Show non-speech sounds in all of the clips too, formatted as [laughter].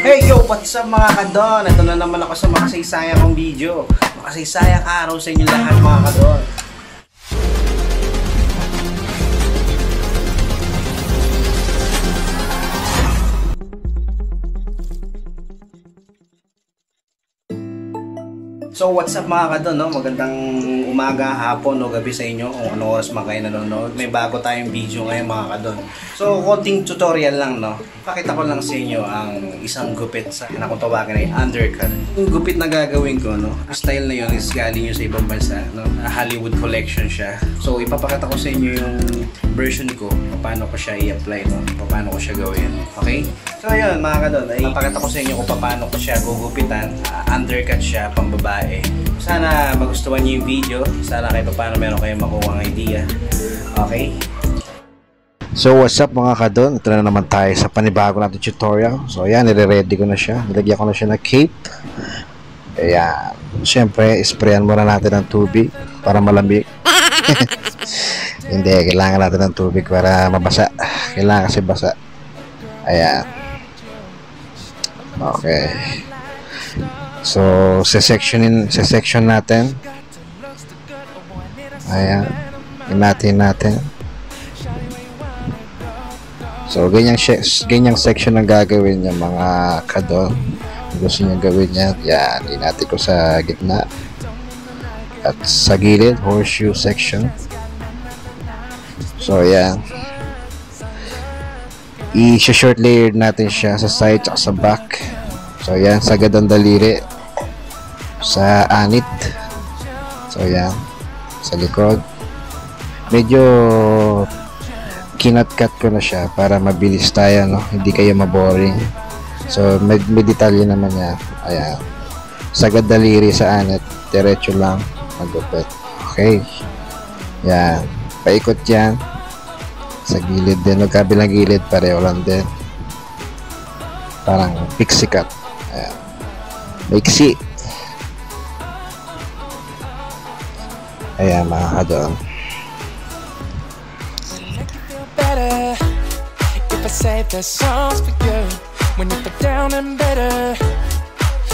Hey yo, what's up mga kadon? Ito na naman ako sa makasaysayang kong video. Makasaysayang araw sa inyo lahat mga kadon. So what's up mga kadon, no? Magandang umaga, hapon o gabi sa inyo kung ano oras man kayo nanonood. May bago tayong video ngayon mga kadon. So konting tutorial lang, no? Pakita ko lang sa inyo ang isang gupit sa na kung tawagin ay undercut. Yung gupit na gagawin ko, no? Style na yun is galing yun sa ibang bansa, no? Hollywood collection siya. So ipapakita ko sa inyo yung version ko, paano ko siya i-apply, no? Paano ko siya gawin. Okay? So ayun mga kadon, ay ipapakita ko sa inyo kung paano ko siya gugupitan. Uh, undercut siya, pang babae. Sana magustuhan niyo yung video. Sana kahit paano meron kayong makuha ng idea. Okay? So what's up mga kadon? Ito na naman tayo sa panibago natin tutorial. So ayan, nire-ready ko na siya. Nilagyan ko na siya ng cape. Ayan. Siyempre, sprayan muna natin ng tubig para malamig. [laughs] Hindi, kailangan natin ng tubig para mabasa. Kailangan kasi basa. Ayan. Okay. So, se-sectionin, se-section natin. Ayan. Inatin natin. So, ganyang, ganyang section ang gagawin niya mga kadon. Gusto niya gawin yan. Yan, inati ko sa gitna. At sa gilid, horseshoe section. So, yan. I-short layer natin siya sa side at sa back. So, yan. Sagad ang daliri. Sa anit. So, yan. Sa likod. Medyo kinat-cut ko na siya para mabilis tayo, no? Hindi kayo maboring. So, may, may detalye naman niya. Ayan. Sagad daliri sa anit. Diretso lang. Magupit. Okay. Yan. Paikot yan. Sa gilid din. Magkabilang gilid. Pareho lang din. Parang pixie cut. Ayan. Maiksi. Ayan mga kadon. If I say the songs for you When you put down and better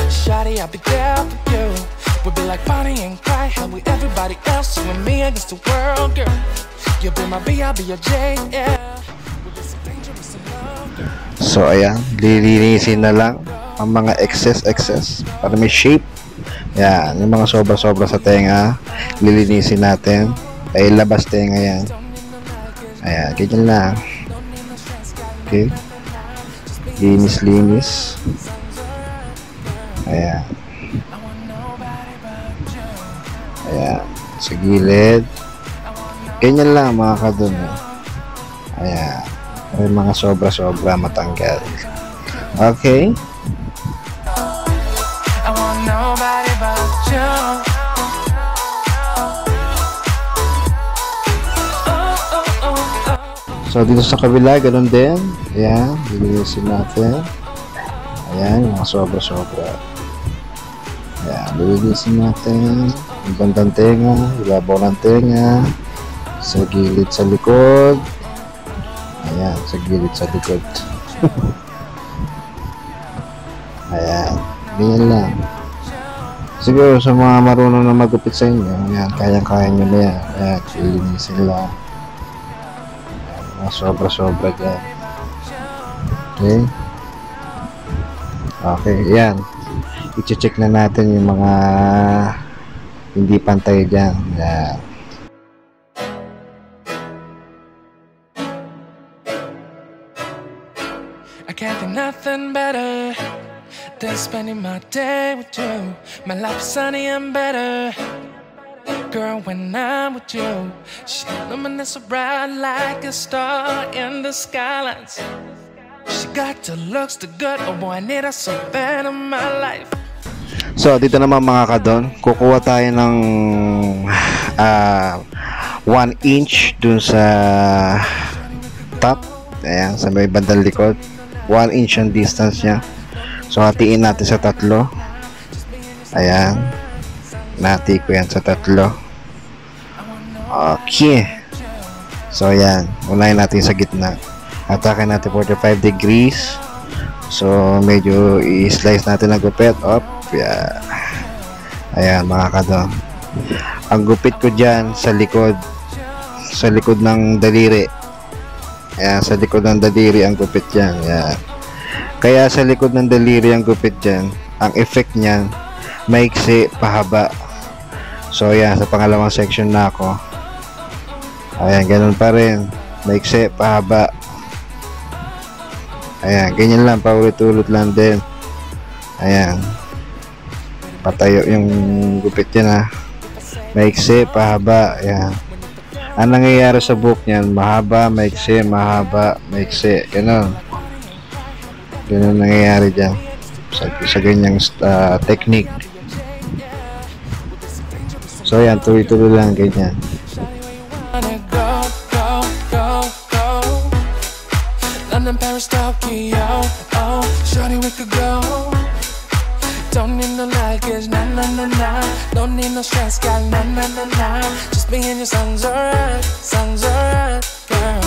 Shawty, I'll be there for you We'll be like Bonnie and Clyde How we everybody else You and me against the world, girl You'll be my B, I'll be your J, yeah So ayan, lilinisin na lang ang mga excess excess para may shape. Yan, yung mga sobra-sobra sa tenga, lilinisin natin. Ay labas tenga yan. Ayan, ganyan lang. Okay. Linis-linis. Ayan. Ayan. Sa gilid. Ganyan lang mga kadun. Ayan. May mga sobra-sobra matanggal. Okay. So, dito sa kabila, ganun din. Ayan, lilinisin natin. Ayan, mga sobra-sobra. Ayan, lilinisin natin. Yung bandang tenga, ibabaw ng tenga. Sa gilid sa likod. Ayan, sa gilid sa likod. [laughs] Ayan, ganyan lang. Siguro sa mga marunong na magupit sa inyo, ayan, kayang-kaya nyo na yan. Ayan, lilinisin lang mga sobra-sobra dyan. Okay. Okay, yan. I-check na natin yung mga hindi pantay dyan. Yan. I can't think nothing better than spending my day with you. My life is sunny and better. Girl, when I'm with you, she luminous so bright like a star in the skylines. She got the looks, the good, oh boy, I need her so bad in my life. So, dito naman mga kadon, kukuha tayo ng ah 1 inch dun sa top. Ayan, sa may bandang likod. 1 inch ang distance niya. So, hatiin natin sa tatlo. Ayan. Nati ko yan sa tatlo. Okay. So, ayan. Unahin natin sa gitna. Atake natin 45 degrees. So, medyo i-slice natin ang gupit. Op, yeah. Ayan, mga kadon. Ang gupit ko dyan sa likod. Sa likod ng daliri. Ayan, sa likod ng daliri ang gupit dyan. Ayan. Kaya sa likod ng daliri ang gupit dyan, ang effect niyan, maiksi, pahaba. So, ayan, sa pangalawang section na ako. Ayan, ganun pa rin. Maiksi, pahaba. Ayan, ganyan lang, paulit-ulit lang din. Ayan. Patayo yung gupit yan ha. Maiksi, pahaba. Ayan. Ang nangyayari sa book niyan, mahaba, maiksi, mahaba, maiksi. Ganon. Ganon nangyayari dyan. Sa, sa ganyang uh, technique. So, ayan, tuloy-tuloy lang ganyan. London, Paris, Tokyo, oh, shorty, we could go. Don't need no luggage, nah, nah, nah, nah. Don't need no stress, got nah, nah, nah, nah. Just me and your songs alright, songs alright, girl.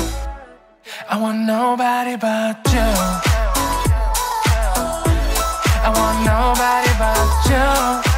I want nobody but you. I want nobody but you.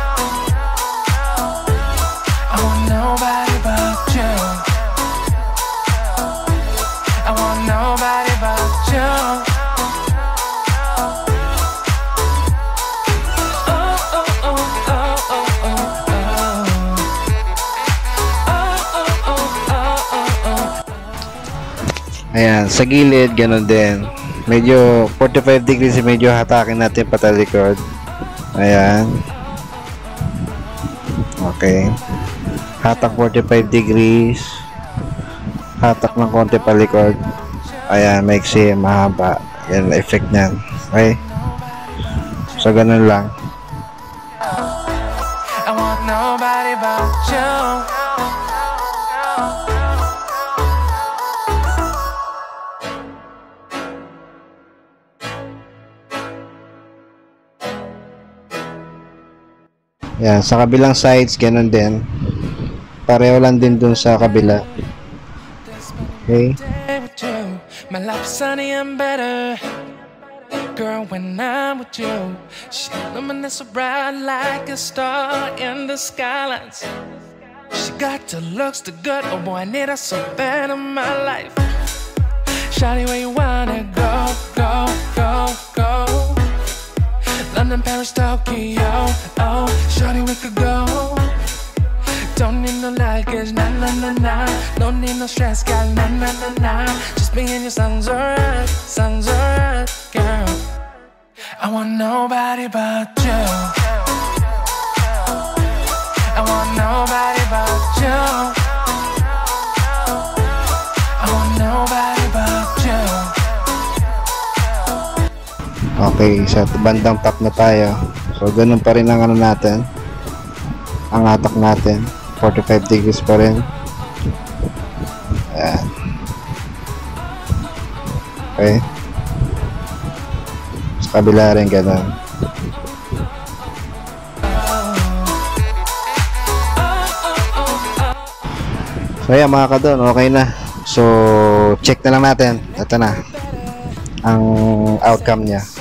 Ayan, sa gilid, ganun din. Medyo 45 degrees, medyo hatakin natin patalikod. Ayan. Okay. Hatak 45 degrees. Hatak ng konti palikod. Ayan, maiksi, mahaba. Yan, effect niyan. Okay? So, ganun lang. I want nobody but you. Yan, sa kabilang sides, ganun din. Pareho lang din dun sa kabila. Okay? Girl, when I'm with you, she so bright like a star in the skylines. She got the looks, the good, oh boy, I need her so bad in my life. Shawty, where you wanna go, go, go, go? London, Paris, Tokyo, oh, shawty, we could go. Don't need no luggage, nah, nah, nah, nah. Don't need no stress, got nah, nah, nah, nah. Just me and your songs alright, songs alright, girl. I want nobody but Okay, sa bandang top na tayo. So, ganun pa rin ang ano natin. Ang atak natin. 45 degrees pa rin. Ayan. Okay. Sa kabila rin ganun. So, ayan mga kadon. Okay na. So, check na lang natin. Ito na. Ang outcome niya.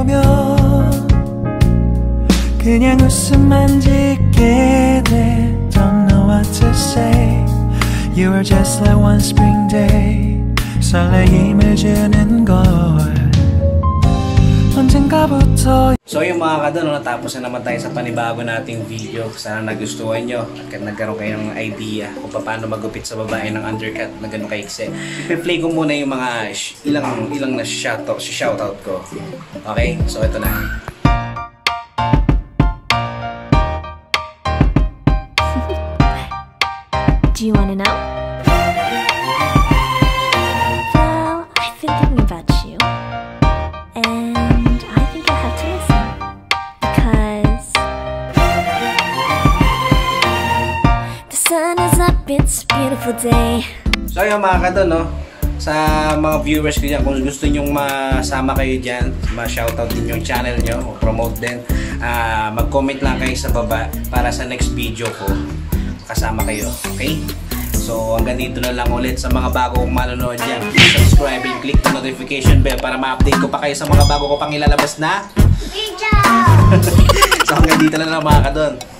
보며 그냥 웃음만 짓게 돼 Don't know what to say You are just like one spring day 설레임을 주는 걸 hangga부터 So yung mga kadon, natapos na naman tayo sa panibago nating video. Sana nagustuhan nyo at nagkaroon kayo ng idea kung paano magupit sa babae ng undercut na gano'ng kaikse. Ipi-play ko muna yung mga ilang ilang na shoutout, shoutout ko. Okay? So ito na. [laughs] Do you want to know? Beautiful day. So ayun mga kadon, no? Sa mga viewers ko dyan, kung gusto nyong masama kayo dyan, ma-shoutout din yung channel nyo, o promote din, ah, mag-comment lang kayo sa baba para sa next video ko, kasama kayo, okay? So hanggang dito na lang ulit sa mga bago kong manonood dyan. Please subscribe and click the notification bell para ma-update ko pa kayo sa mga bago ko pang ilalabas na. [laughs] So hanggang dito na lang mga kadon.